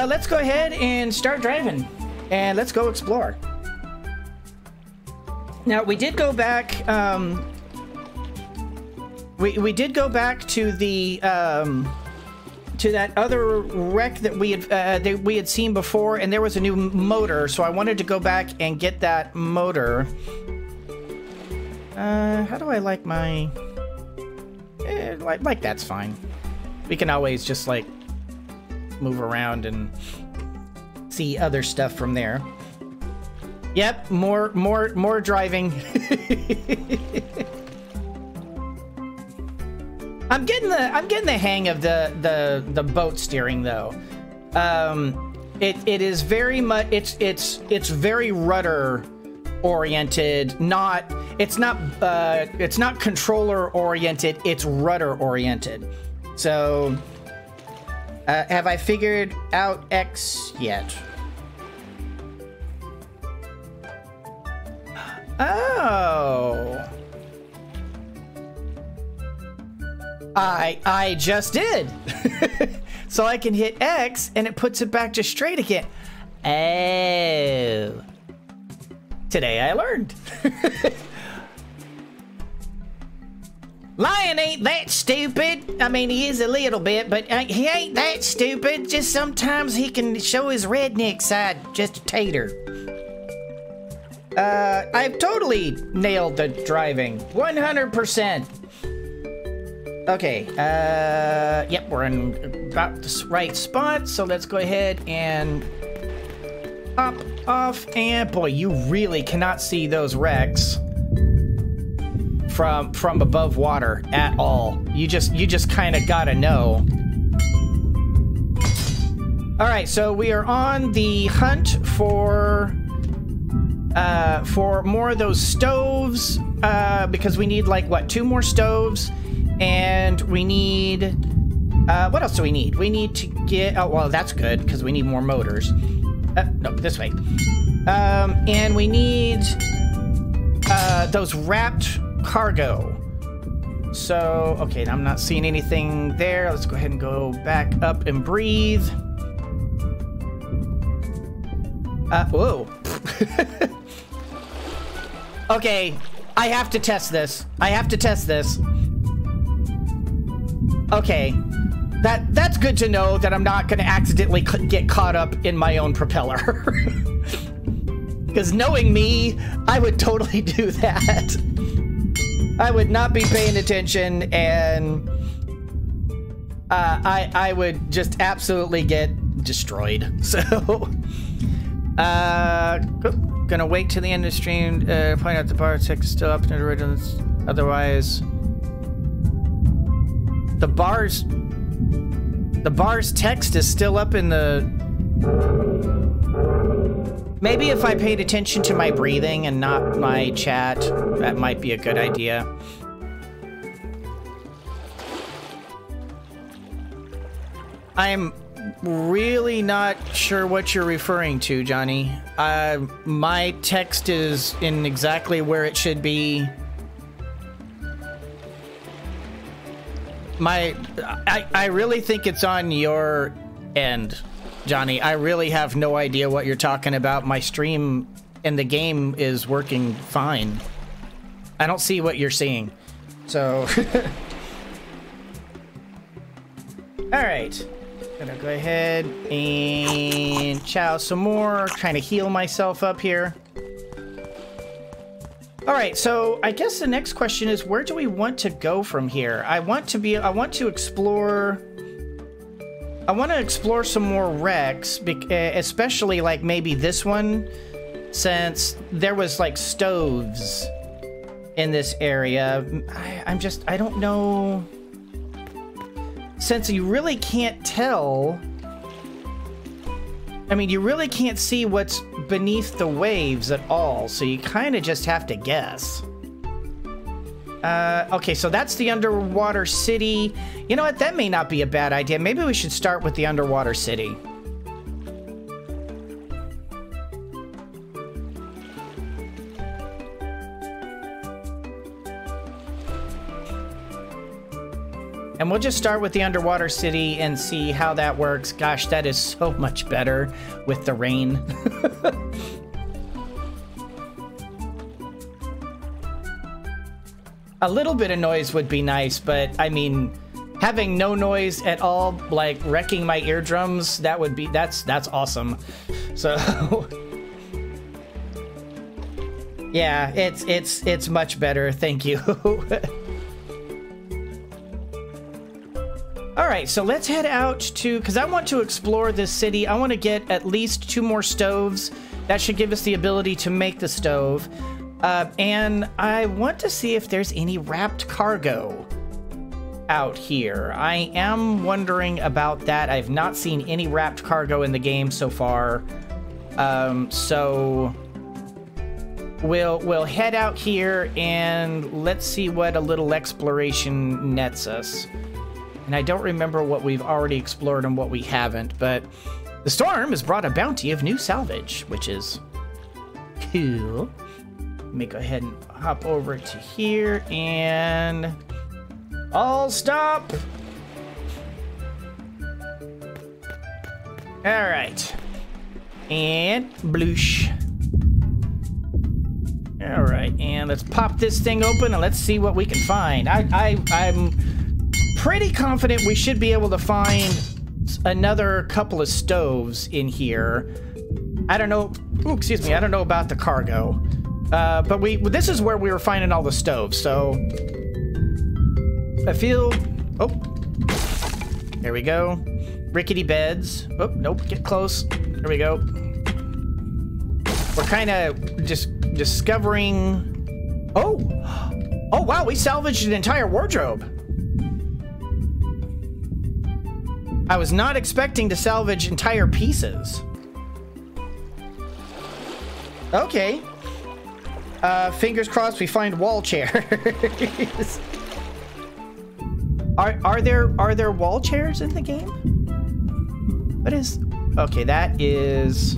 uh, let's go ahead and start driving. And let's go explore. Now, we did go back, um... We, we did go back to the, um... To that other wreck that we had uh, that we had seen before, and there was a new motor, so I wanted to go back and get that motor. Uh, how do I like my... Eh, like, like that's fine. We can always just, like, move around and see other stuff from there. Yep, more, more, more driving. I'm getting the, I'm getting the hang of the, the, the boat steering though. Um, it, it is very much, it's, it's, it's very rudder oriented, not, it's not, uh, it's not controller oriented, it's rudder oriented. So, uh, have I figured out X yet? Oh. I I just did. so I can hit X and it puts it back to straight again. Oh. Today I learned. Lion ain't that stupid. I mean, he is a little bit, but uh, he ain't that stupid. Just sometimes he can show his redneck side just a tater. Uh, I've totally nailed the driving. 100%. Okay, uh, yep, we're in about the right spot, so let's go ahead and up, off, and boy, you really cannot see those wrecks from from above water at all. You just you just kind of gotta know. All right, so we are on the hunt for uh, for more of those stoves uh, because we need like what two more stoves, and we need uh, what else do we need? We need to get oh well that's good because we need more motors. Uh, no, this way. Um, and we need uh, those wrapped cargo. So, okay, I'm not seeing anything there. Let's go ahead and go back up and breathe. Uh, whoa. okay, I have to test this. I have to test this. Okay, that that's good to know that I'm not going to accidentally get caught up in my own propeller. Because knowing me, I would totally do that. I would not be paying attention and uh, I I would just absolutely get destroyed. So uh gonna wait till the end of the stream, uh point out the bar text is still up in the original otherwise the bars the bar's text is still up in the Maybe if I paid attention to my breathing and not my chat, that might be a good idea. I'm really not sure what you're referring to, Johnny. Uh, my text is in exactly where it should be. My, I, I really think it's on your end. Johnny, I really have no idea what you're talking about. My stream in the game is working fine. I don't see what you're seeing. So... Alright. Gonna go ahead and chow some more. Trying to heal myself up here. Alright, so I guess the next question is where do we want to go from here? I want to be- I want to explore I want to explore some more wrecks, especially like maybe this one, since there was like stoves in this area. I, I'm just, I don't know. Since you really can't tell, I mean, you really can't see what's beneath the waves at all, so you kind of just have to guess. Uh, okay, so that's the underwater city. You know what? That may not be a bad idea. Maybe we should start with the underwater city. And we'll just start with the underwater city and see how that works. Gosh, that is so much better with the rain. A little bit of noise would be nice, but I mean, having no noise at all, like wrecking my eardrums, that would be, that's, that's awesome. So, yeah, it's, it's, it's much better. Thank you. All right, so let's head out to, because I want to explore this city. I want to get at least two more stoves. That should give us the ability to make the stove. Uh, and I want to see if there's any wrapped cargo out here. I am wondering about that. I've not seen any wrapped cargo in the game so far. Um, so we'll we'll head out here and let's see what a little exploration nets us. And I don't remember what we've already explored and what we haven't, but the storm has brought a bounty of new salvage, which is cool. Me go ahead and hop over to here and I'll stop. All right. And bloosh. All right, and let's pop this thing open and let's see what we can find. I, I, I'm pretty confident we should be able to find another couple of stoves in here. I don't know. Ooh, excuse me. I don't know about the cargo. Uh, but we this is where we were finding all the stoves, so I feel oh there we go. Rickety beds. Oh, nope, get close. There we go. We're kind of just discovering Oh! Oh wow, we salvaged an entire wardrobe. I was not expecting to salvage entire pieces. Okay. Uh, fingers crossed we find wall chairs. are are there are there wall chairs in the game? What is? Okay, that is.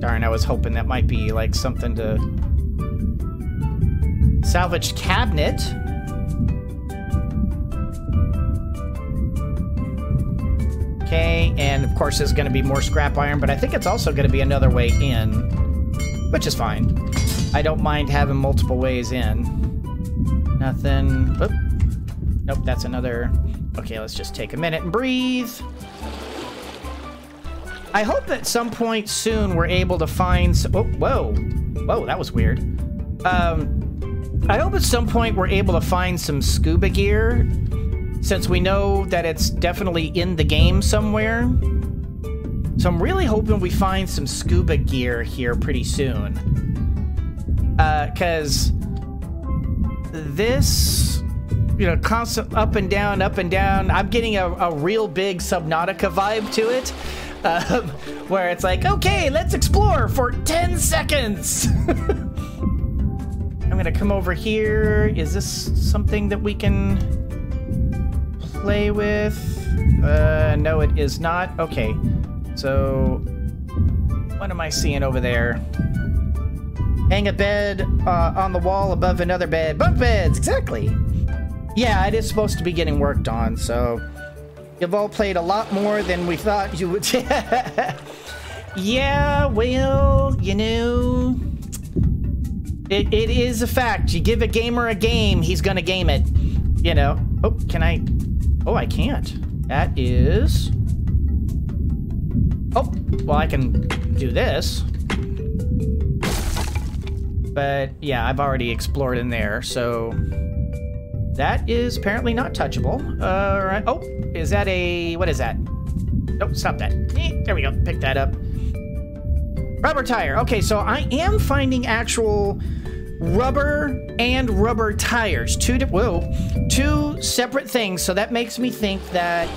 Darn, I was hoping that might be like something to salvaged cabinet. Okay, and of course there's going to be more scrap iron, but I think it's also going to be another way in, which is fine. I don't mind having multiple ways in. Nothing. Oop. Nope, that's another... Okay, let's just take a minute and breathe. I hope that some point soon we're able to find... Oh, whoa. Whoa, that was weird. Um, I hope at some point we're able to find some scuba gear, since we know that it's definitely in the game somewhere. So I'm really hoping we find some scuba gear here pretty soon because uh, this, you know, constant up and down, up and down. I'm getting a, a real big Subnautica vibe to it, um, where it's like, okay, let's explore for 10 seconds. I'm gonna come over here. Is this something that we can play with? Uh, no, it is not. Okay, so what am I seeing over there? Hang a bed uh, on the wall above another bed. Bunk beds, exactly. Yeah, it is supposed to be getting worked on, so you've all played a lot more than we thought you would. yeah, well, you know, it, it is a fact. You give a gamer a game, he's gonna game it. You know. Oh, can I? Oh, I can't. That is. Oh, well, I can do this. But yeah, I've already explored in there, so that is apparently not touchable. All right. Oh, is that a what is that? Nope, stop that. Eh, there we go. Pick that up. Rubber tire. Okay, so I am finding actual rubber and rubber tires. Two whoa, two separate things. So that makes me think that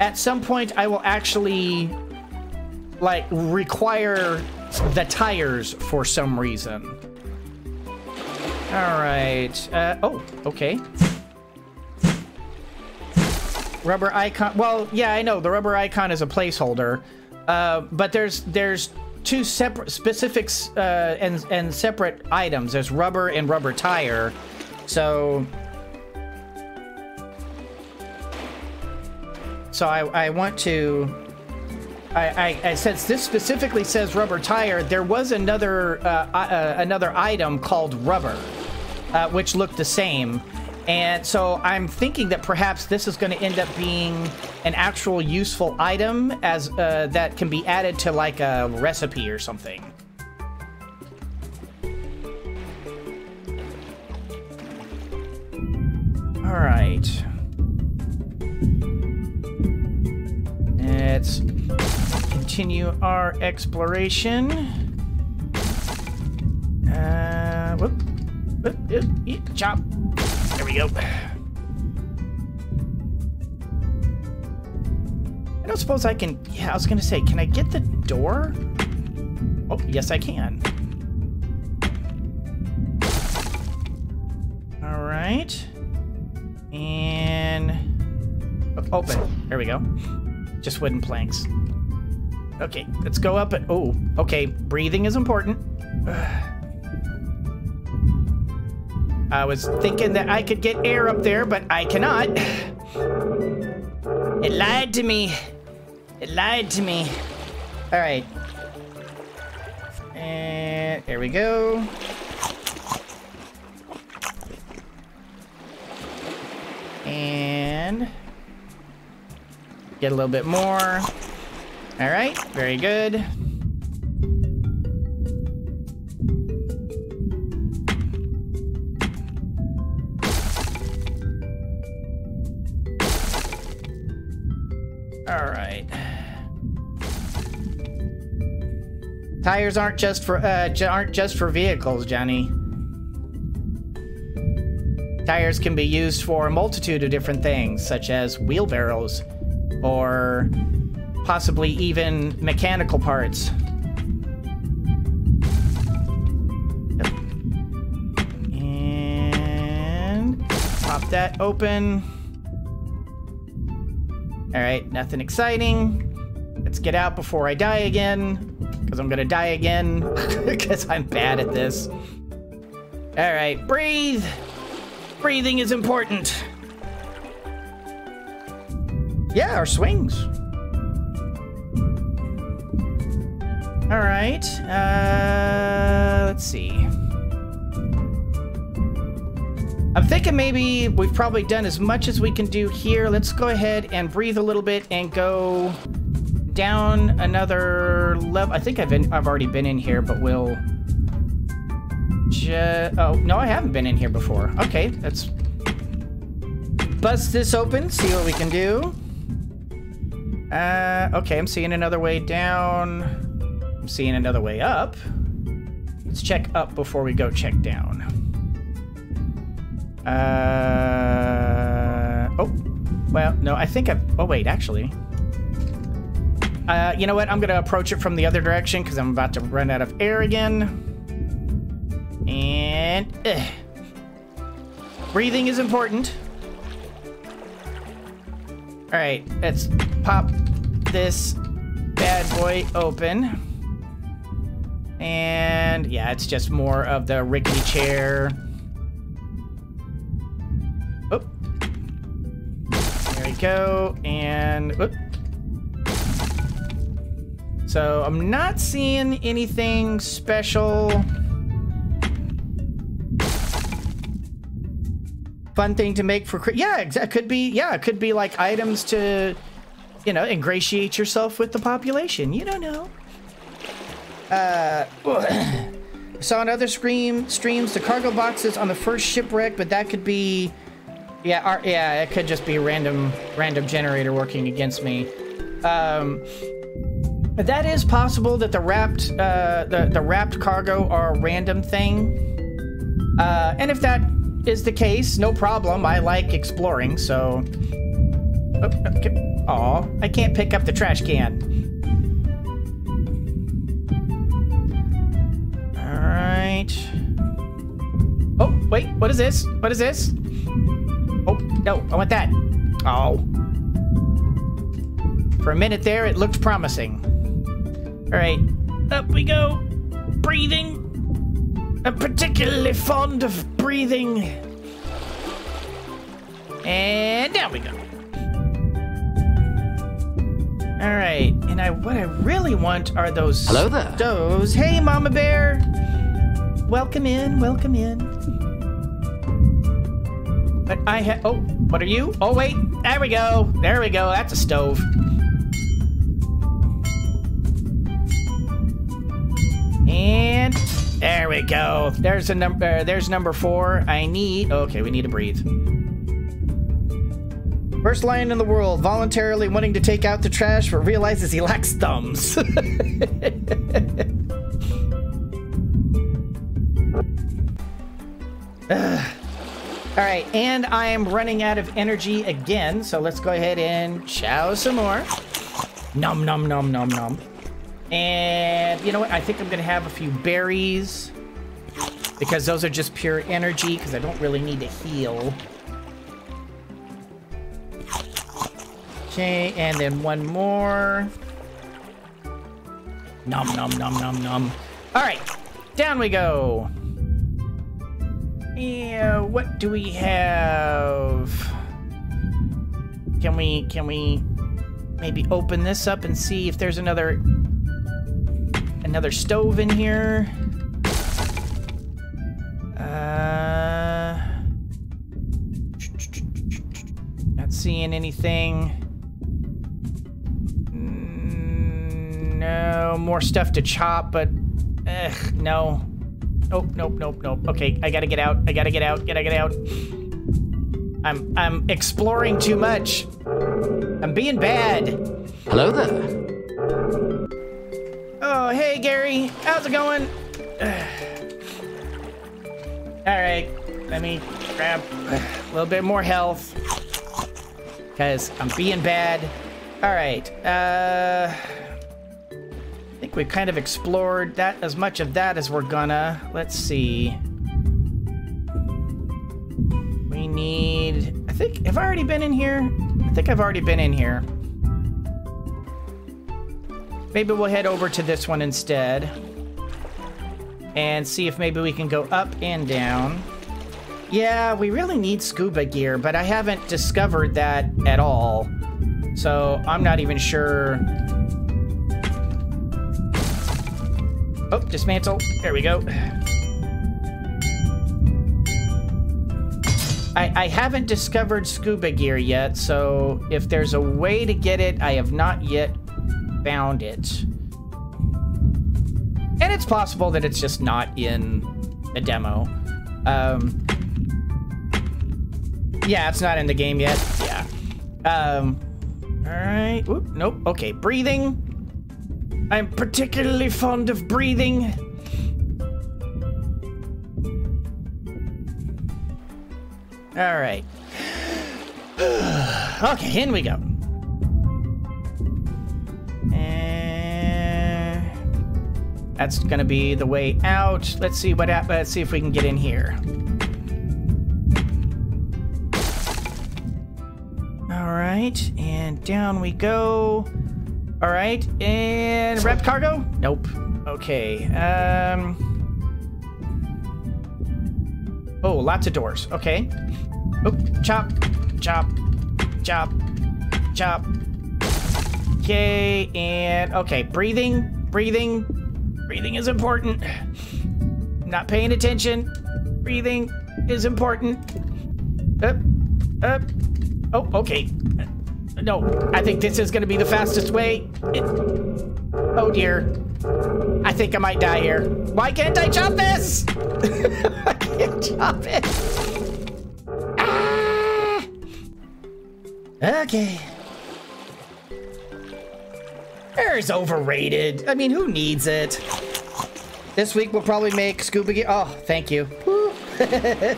at some point I will actually like require the tires for some reason. All right. Uh, oh, okay. Rubber icon. Well, yeah, I know the rubber icon is a placeholder, uh, but there's there's two separate specifics uh, and and separate items. There's rubber and rubber tire. So so I, I want to. I, I, since this specifically says rubber tire, there was another uh, uh, another item called rubber, uh, which look the same, and so I'm thinking that perhaps this is going to end up being an actual useful item as uh, that can be added to like a recipe or something. All right. Let's continue our exploration. Uh, whoop, chop. There we go. I don't suppose I can... Yeah, I was going to say, can I get the door? Oh, yes, I can. All right. And... Oh, open. There we go. Just wooden planks. Okay, let's go up and... Oh, okay. Breathing is important. I was thinking that I could get air up there, but I cannot. It lied to me. It lied to me. All right. And there we go. And get a little bit more. All right, very good. Tires aren't just for uh, aren't just for vehicles, Johnny. Tires can be used for a multitude of different things, such as wheelbarrows, or possibly even mechanical parts. And pop that open. All right, nothing exciting. Let's get out before I die again, because I'm gonna die again, because I'm bad at this. All right, breathe. Breathing is important. Yeah, our swings. All right, uh, let's see. I'm thinking maybe we've probably done as much as we can do here. Let's go ahead and breathe a little bit and go down another level. I think I've been, I've already been in here, but we'll oh, no, I haven't been in here before. Okay, let's bust this open, see what we can do. Uh, okay, I'm seeing another way down. I'm seeing another way up. Let's check up before we go check down. Uh, oh, well, no, I think I've, oh wait, actually. Uh, you know what? I'm gonna approach it from the other direction because I'm about to run out of air again. And, ugh. breathing is important. All right, let's pop this bad boy open. And yeah, it's just more of the rickety chair. Oh. There we go, and... Whoop. So I'm not seeing anything special. Fun thing to make for... Yeah, it could be, yeah, it could be like items to, you know, ingratiate yourself with the population. You don't know. Uh... saw on other stream streams the cargo boxes on the first shipwreck, but that could be yeah, our, yeah, it could just be random random generator working against me. Um, that is possible that the wrapped uh, the the wrapped cargo are a random thing. Uh, and if that is the case, no problem. I like exploring, so. Oh, okay. Aw, I can't pick up the trash can. All right. Oh, wait, what is this? What is this? Oh, no, I want that. Oh. For a minute there, it looked promising. All right, up we go. Breathing. I'm particularly fond of breathing. And down we go. All right, and I what I really want are those Hello there. stoves. Hey, Mama Bear. Welcome in. Welcome in. But I have. Oh, what are you? Oh wait, there we go. There we go. That's a stove. And there we go. There's a number. Uh, there's number four. I need. Okay, we need to breathe. First lion in the world voluntarily wanting to take out the trash, but realizes he lacks thumbs. All right, and I am running out of energy again, so let's go ahead and chow some more. Num num num num num. And you know what? I think I'm gonna have a few berries because those are just pure energy because I don't really need to heal. Okay, and then one more. Num num num num num. All right, down we go. Yeah, what do we have? Can we can we maybe open this up and see if there's another another stove in here? Uh Not seeing anything. Mm, No, more stuff to chop, but ugh, no. Nope, nope, nope, nope. Okay, I gotta get out. I gotta get out. Gotta get out. I'm I'm exploring too much. I'm being bad. Hello there. Hey Gary, how's it going? All right, let me grab a little bit more health because I'm being bad. All right, uh, I think we've kind of explored that as much of that as we're gonna. Let's see. We need. I think have I already been in here? I think I've already been in here. Maybe we'll head over to this one instead. And see if maybe we can go up and down. Yeah, we really need scuba gear, but I haven't discovered that at all. So I'm not even sure. Oh, dismantle. There we go. I, I haven't discovered scuba gear yet, so if there's a way to get it, I have not yet found it. And it's possible that it's just not in the demo. Um, yeah, it's not in the game yet. Yeah. Um, all right. Oop, nope. Okay, breathing. I'm particularly fond of breathing. All right. okay, in we go. That's gonna be the way out. Let's see what. hap- Let's see if we can get in here. All right, and down we go. All right, and wrapped cargo? Nope. Okay. Um. Oh, lots of doors. Okay. Oh, chop, chop, chop, chop. Okay, and okay, breathing, breathing, breathing is important. Not paying attention. Breathing is important. Up, up. Oh, okay. No, I think this is gonna be the fastest way. It- oh dear. I think I might die here. Why can't I chop this? I can't chop it. Ah! Okay. Air is overrated. I mean, who needs it? This week we'll probably make scuba gear. Oh, thank you.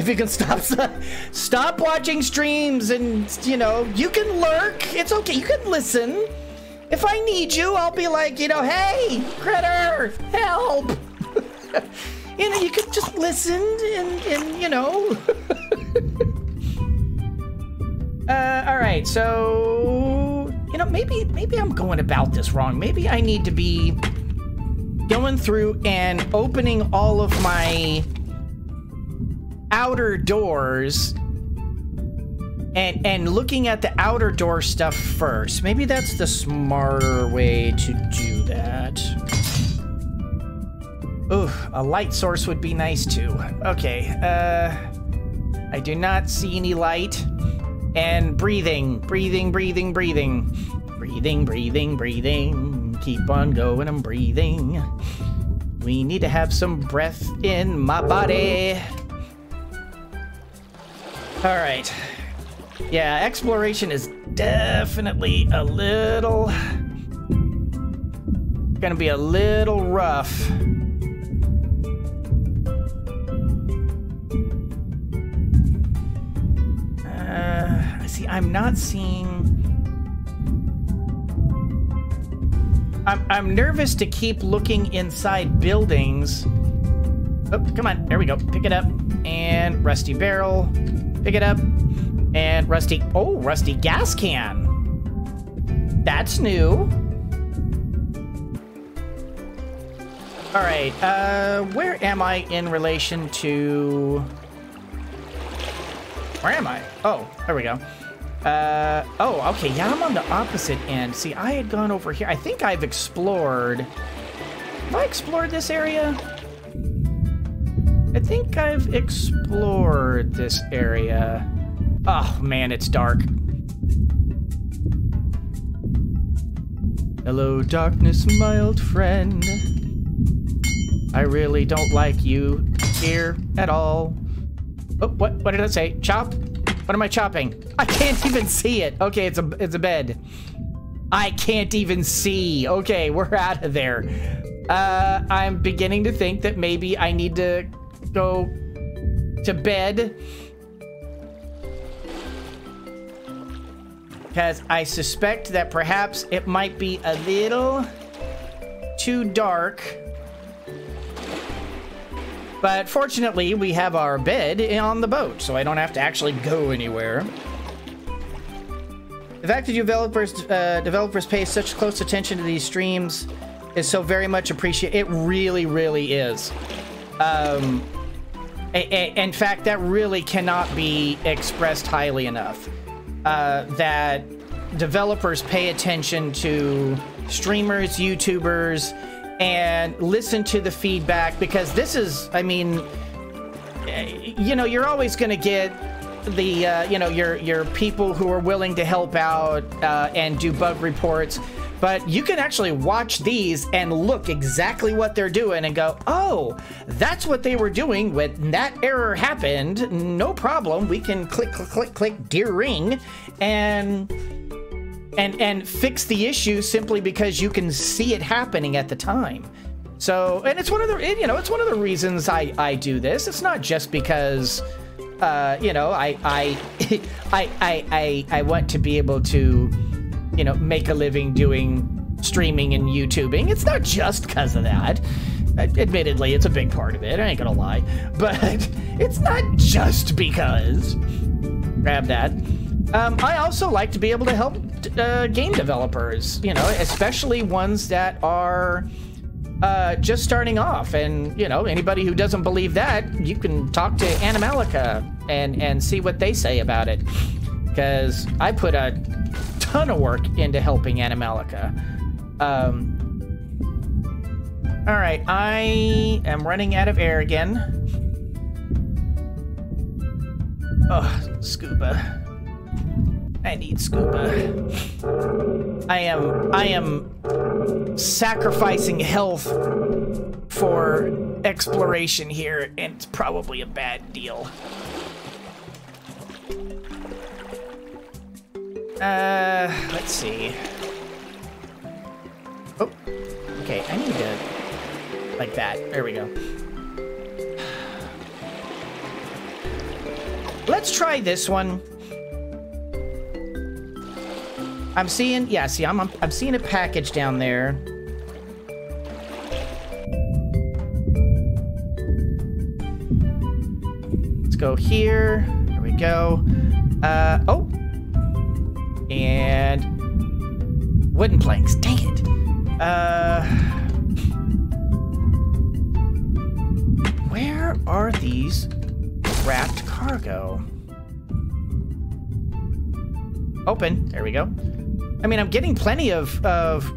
If you can stop stop watching streams and you know you can lurk. It's okay. You can listen. If I need you, I'll be like, you know, hey, critter, help. you know, you could just listen and, and you know. uh, all right, so know, maybe maybe I'm going about this wrong. Maybe I need to be going through and opening all of my outer doors and and looking at the outer door stuff first. Maybe that's the smarter way to do that. Ooh, a light source would be nice too. Okay, uh, I do not see any light. And breathing, breathing, breathing, breathing. Breathing, breathing, breathing. Keep on going, I'm breathing. We need to have some breath in my body. All right. Yeah, exploration is definitely a little... Gonna be a little rough. See, I'm not seeing... I'm, I'm nervous to keep looking inside buildings. Oh, come on. There we go. Pick it up. And rusty barrel. Pick it up. And rusty... Oh, rusty gas can. That's new. All right. Uh, where am I in relation to... Where am I? Oh, there we go. Uh, oh, okay. Yeah, I'm on the opposite end. See, I had gone over here. I think I've explored... Have I explored this area? I think I've explored this area. Oh, man, it's dark. Hello, darkness, my old friend. I really don't like you here at all. Oh, what? What did I say? Chop? What am I chopping? I can't even see it. Okay, it's a it's a bed. I can't even see. Okay, we're out of there. Uh, I'm beginning to think that maybe I need to go to bed. Because I suspect that perhaps it might be a little too dark but fortunately, we have our bed on the boat, so I don't have to actually go anywhere. The fact that developers uh, developers pay such close attention to these streams is so very much appreciated. It really, really is. Um, in fact, that really cannot be expressed highly enough. Uh, that developers pay attention to streamers, YouTubers, and listen to the feedback because this is, I mean, you know, you're always going to get the, uh, you know, your your people who are willing to help out uh, and do bug reports. But you can actually watch these and look exactly what they're doing and go, oh, that's what they were doing when that error happened. No problem. We can click, click, click, click, dear ring, and and and fix the issue simply because you can see it happening at the time. So, and it's one of the you know it's one of the reasons I I do this. It's not just because uh, you know I I I I I I want to be able to you know make a living doing streaming and YouTubing. It's not just because of that. Admittedly, it's a big part of it. I ain't gonna lie, but it's not just because. Grab that. Um, I also like to be able to help uh, game developers, you know, especially ones that are uh, just starting off. And, you know, anybody who doesn't believe that, you can talk to Animalika and, and see what they say about it. Because I put a ton of work into helping Animalika. Um, all right, I am running out of air again. Oh, scuba. I need scuba. I am I am sacrificing health for exploration here, and it's probably a bad deal. Uh, let's see. Oh, okay, I need to, like that. There we go. Let's try this one. I'm seeing, yeah, see, I'm, I'm, I'm seeing a package down there. Let's go here. There we go. Uh, oh. And wooden planks. Dang it. Uh, where are these wrapped cargo? Open. There we go. I mean, I'm getting plenty of, of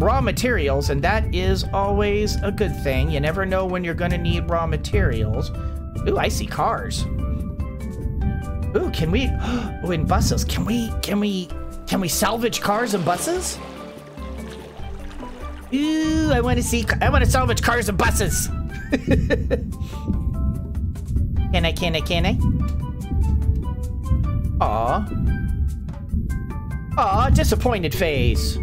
raw materials, and that is always a good thing. You never know when you're going to need raw materials. Ooh, I see cars. Ooh, can we? Oh, in buses, can we? Can we? Can we salvage cars and buses? Ooh, I want to see. I want to salvage cars and buses. can I? Can I? Can I? Aw. Aw, disappointed face.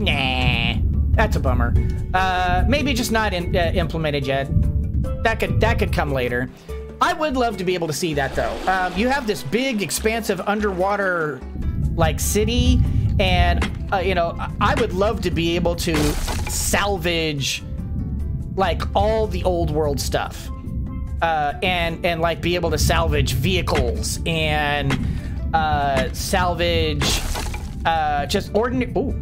Nah, that's a bummer. Uh, maybe just not in, uh, implemented yet. That could that could come later. I would love to be able to see that though. Um, you have this big, expansive underwater like city, and uh, you know I would love to be able to salvage like all the old world stuff, uh, and and like be able to salvage vehicles and uh, salvage uh, just ordinary. Oh,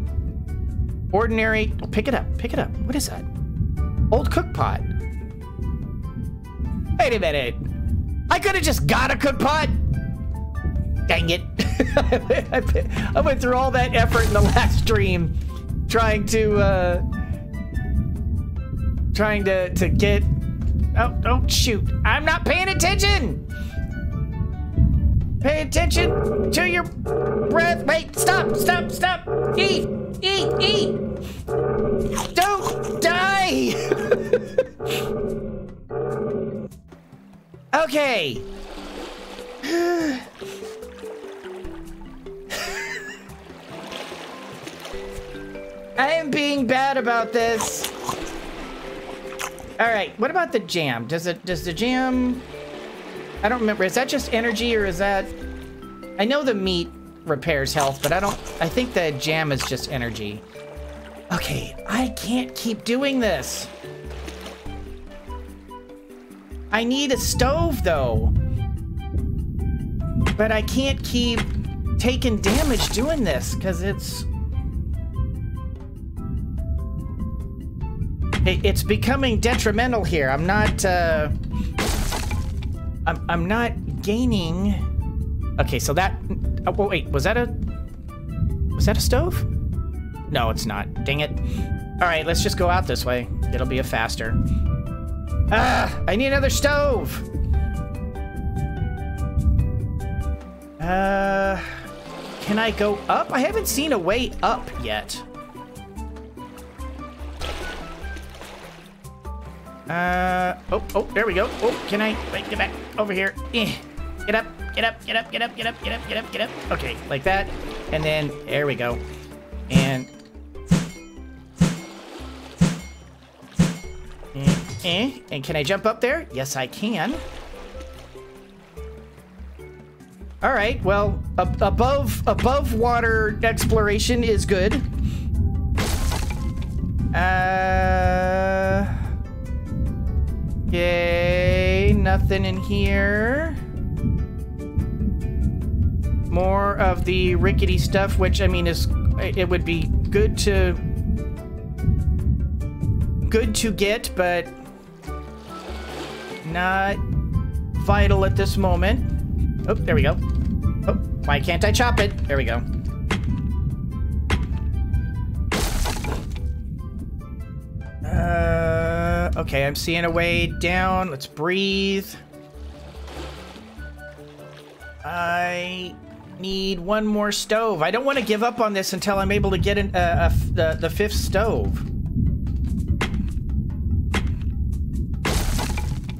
ordinary. Oh, pick it up. Pick it up. What is that? Old cook pot. Wait a minute. I could have just got a cook pot. Dang it. I went through all that effort in the last stream trying to, uh, trying to, to get, oh, don't shoot. I'm not paying attention. Pay attention to your breath. Wait, stop, stop, stop. Eat, eat, eat. Don't die. Okay. I am being bad about this. All right, what about the jam? Does it does the jam I don't remember. Is that just energy or is that I know the meat repairs health, but I don't I think the jam is just energy. Okay, I can't keep doing this. I need a stove, though. But I can't keep taking damage doing this, because it's... It's becoming detrimental here. I'm not, uh... I'm, I'm not gaining... Okay, so that... Oh, wait, was that a... Was that a stove? No, it's not. Dang it. All right, let's just go out this way. It'll be a faster. Ah, I need another stove. Uh, can I go up? I haven't seen a way up yet. Uh, oh, oh, there we go. Oh, can I, wait, get back over here. Eh. Get up, get up, get up, get up, get up, get up, get up, get up. Okay, like that. And then, there we go. And Eh, and can I jump up there? Yes, I can. All right, well, ab above above water exploration is good. Uh, yay, nothing in here. More of the rickety stuff, which I mean is it would be good to good to get, but not vital at this moment. Oh, there we go. Oh, why can't I chop it? There we go. Okay, I'm seeing a way down. Let's breathe. I need one more stove. I don't want to give up on this until I'm able to get an, uh, the, the fifth stove.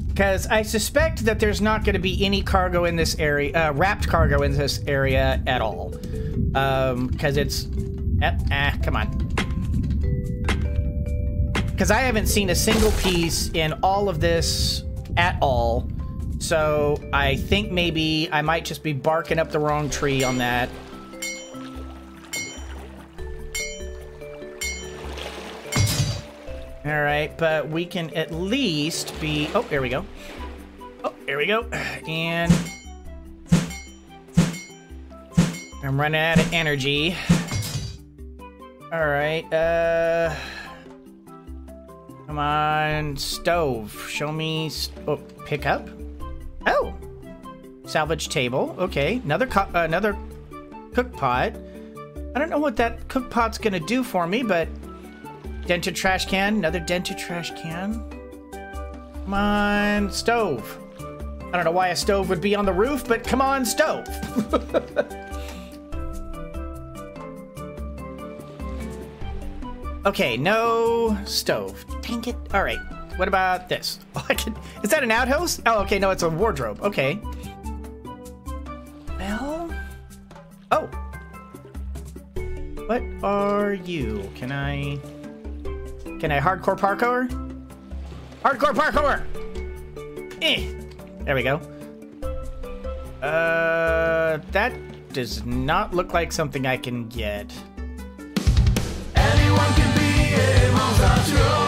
Because I suspect that there's not going to be any cargo in this area, uh, wrapped cargo in this area at all. Because um, it's... Ah, come on. Because I haven't seen a single piece in all of this at all. So I think maybe I might just be barking up the wrong tree on that. All right, but we can at least be... Oh, there we go. Oh, there we go. And... I'm running out of energy. All right, uh... Come on, stove. Show me... Oh, pick up? Oh! Salvage table. Okay, another co- uh, another cook pot. I don't know what that cook pot's gonna do for me, but dented trash can. Another dented trash can. Come on, stove. I don't know why a stove would be on the roof, but come on, stove. okay, no stove. Dang it. All right. What about this? Oh, I can. Is that an outhouse? Oh, okay. No, it's a wardrobe. Okay. Well. Oh. What are you? Can I? Can I hardcore parkour? Hardcore parkour. Eh. There we go. Uh, that does not look like something I can get. Anyone can be a monster